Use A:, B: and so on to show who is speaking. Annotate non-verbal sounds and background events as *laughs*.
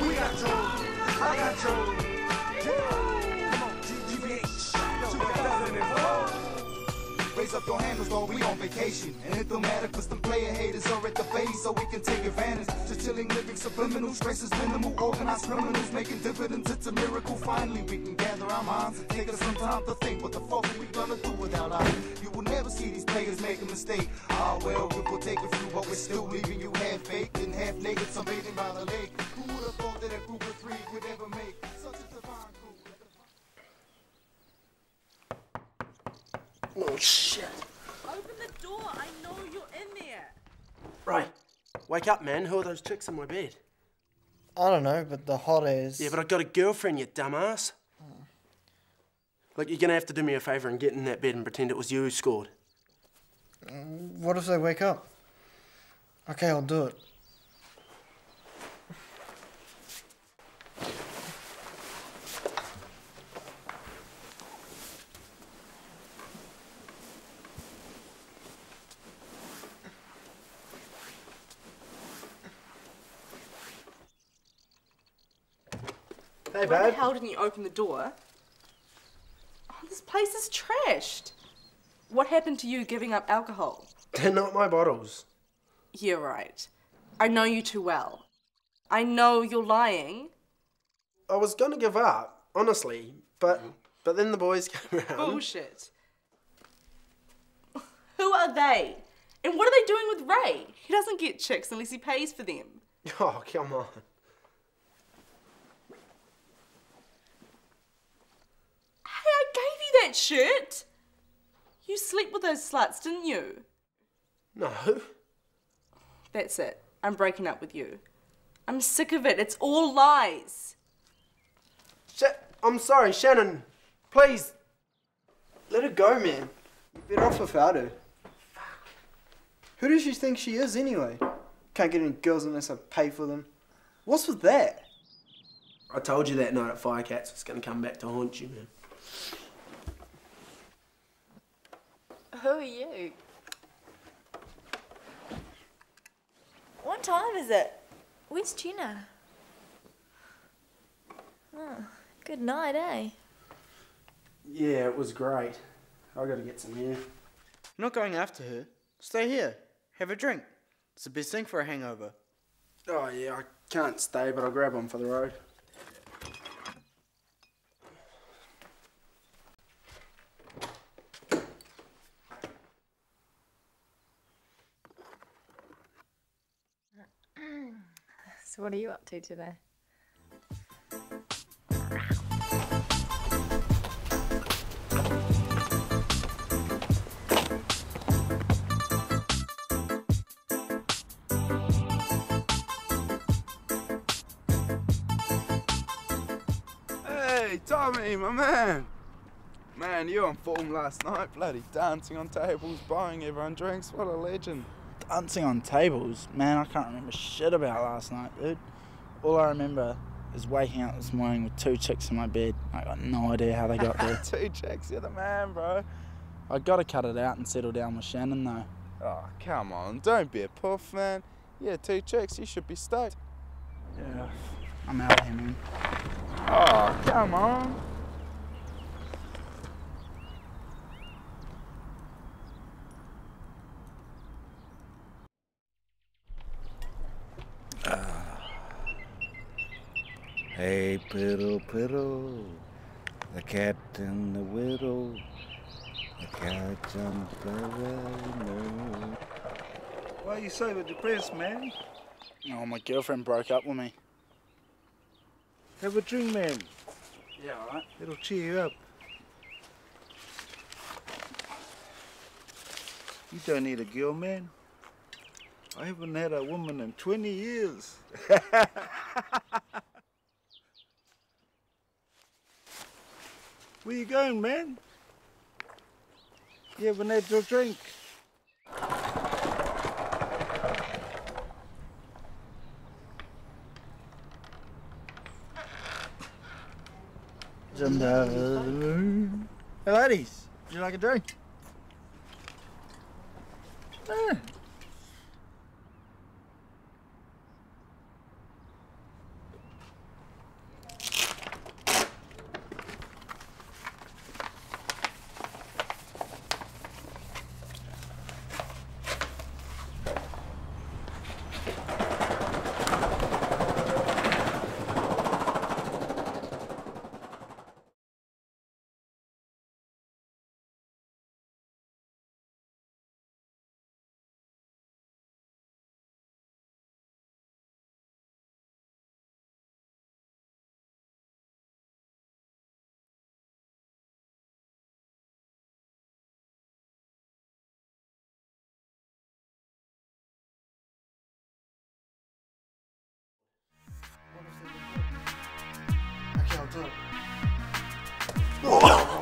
A: We got Joe. I got Joe. Come on, GGBH. 2004. Raise up your handles, though we on vacation. And it don't matter, cause them player haters are at the base, so we can take advantage. Just chilling living, subliminal, stresses minimal, organized criminals, making dividends, it's a miracle. Finally, we can gather our minds and take us some time to think what the fuck are we gonna do without our. You will never see these players make a mistake. Ah, well, we will take a few, but we're still leaving you half baked and half naked, sunbathing by the lake.
B: Shit.
C: Open the door. I know you're in there.
B: Right. Wake up, man. Who are those chicks in my bed?
D: I don't know, but the hot airs.
B: Yeah, but I've got a girlfriend, you dumbass. Look, you're gonna have to do me a favour and get in that bed and pretend it was you who scored.
D: Mm, what if they wake up? Okay, I'll do it.
B: Hey,
C: Why the
B: babe.
C: hell didn't you open the door? Oh, this place is trashed. What happened to you giving up alcohol?
B: They're not my bottles.
C: You're right. I know you too well. I know you're lying.
B: I was gonna give up, honestly, but but then the boys *laughs* came around.
C: Bullshit. Who are they? And what are they doing with Ray? He doesn't get chicks unless he pays for them.
B: Oh, come on.
C: Hey, I gave you that shirt. You slept with those sluts, didn't you?
B: No.
C: That's it. I'm breaking up with you. I'm sick of it. It's all lies.
B: Sh- I'm sorry, Shannon. Please.
D: Let her go, man. You're better off without her. Who does she think she is, anyway? Can't get any girls unless I pay for them. What's with that?
B: I told you that night at Firecats was gonna come back to haunt you, man.
E: Who are you? What time is it? Where's Gina? Oh, good night, eh?
B: Yeah, it was great. I gotta get some air.
D: I'm not going after her. Stay here. Have a drink. It's the best thing for a hangover.
B: Oh, yeah, I can't stay, but I'll grab one for the road.
E: So, what are you up to today?
F: Hey, Tommy, my man. Man, you on form last night, bloody dancing on tables, buying everyone drinks. What a legend.
G: Dancing on tables, man, I can't remember shit about last night, dude. All I remember is waking up this morning with two chicks in my bed. I got no idea how they got there. *laughs*
F: Two chicks, you're the man, bro.
G: I gotta cut it out and settle down with Shannon, though.
F: Oh, come on, don't be a puff, man. Yeah, two chicks, you should be stoked.
G: Yeah, I'm out here, man.
F: Oh, come on.
H: Hey, piddle, piddle, the cat and the widow, the cat jumped the window.
G: Why are you so depressed, man? Oh, my girlfriend broke up with me.
H: Have a drink, man.
G: Yeah, alright.
H: It'll cheer you up. You don't need a girl, man. I haven't had a woman in 20 years. *laughs* Where you going, man? You haven't had your drink.
G: Hey, ladies, would you like a drink?
H: Oh.